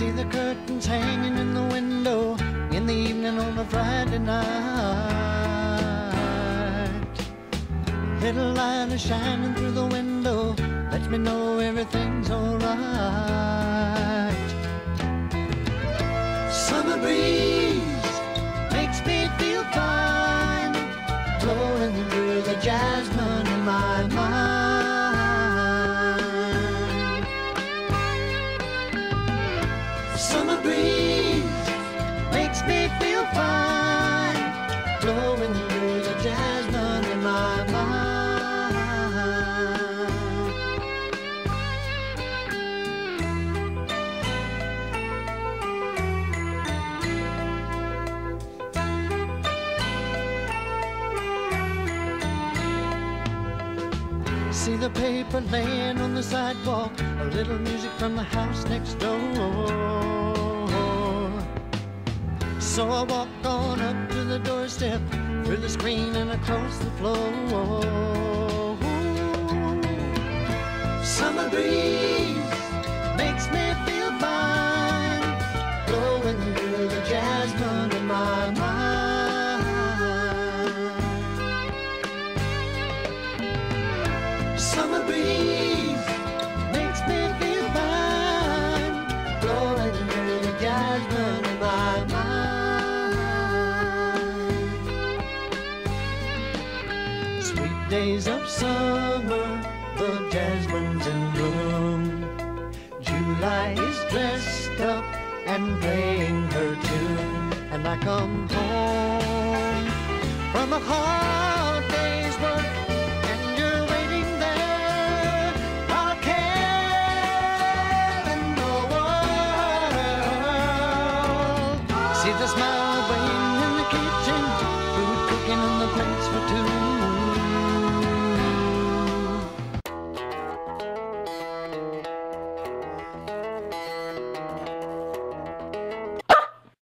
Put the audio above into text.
See the curtains hanging in the window in the evening on a Friday night. Little light is shining through the window, lets me know everything's alright. Summer breeze makes me feel fine, blowing through the jasmine in my mind. Breeze makes me feel fine, blowing jasmine in my mind. See the paper laying on the sidewalk, a little music from the house next door. So I walk on up to the doorstep, through the screen and across the floor. Summer breeze makes me feel fine, blowing through the jasmine in my mind. Summer breeze days of summer, the jasmine's in bloom. July is dressed up and playing her tune. And I come home from a hard day's work. See the smile waiting in the kitchen, food cooking on the plates for two.